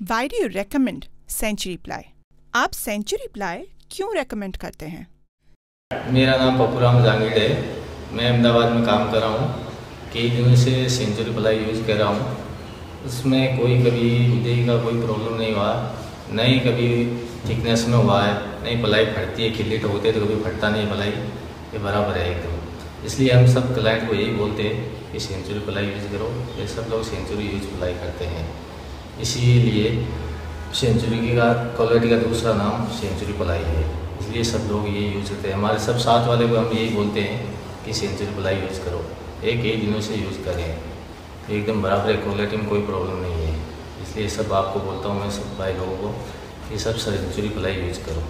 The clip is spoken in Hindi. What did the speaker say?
Why do you recommend Century Ply? आप सेंचुरी प्लाई क्यों रेकमेंड करते हैं? मेरा नाम पपूराम जहांगीर है। मैं अहमदाबाद में काम कर रहा हूँ। कई दिनों से सेंचुरी प्लाई यूज़ कर रहा हूँ। उसमें कोई कभी देह का कोई प्रॉब्लम नहीं हुआ। न ही कभी थिकनेस में हुआ है। नहीं पलाई फटती है खिल्लिट होते तो कभी फटता नहीं पलाई। ये बराबर है एकदम। इसलिए हम सब क्लाइंट को यही बोलते हैं कि सेंचुरी प्लाई यूज़ करो। ये सब लोग सेंचुरी यूज़ प्लाई करते हैं। इसीलिए सेंचुरी का क्वालिटी का दूसरा नाम सेंचुरी पलाई है। इसलिए सब लोग ये यूज़ करते हैं। हमारे सब साथ वाले को हम यही बोलते हैं कि सेंचुरी पलाई यूज़ करो। एक एक दिनों से यूज़ करें। एकदम बराबर है क्वालिटी में कोई प्रॉब्लम नहीं है। इसलिए सब आपको बोलता हूँ मैं, सब भाई लोगों को, कि सब सेंचुरी पलाई यूज़ करो।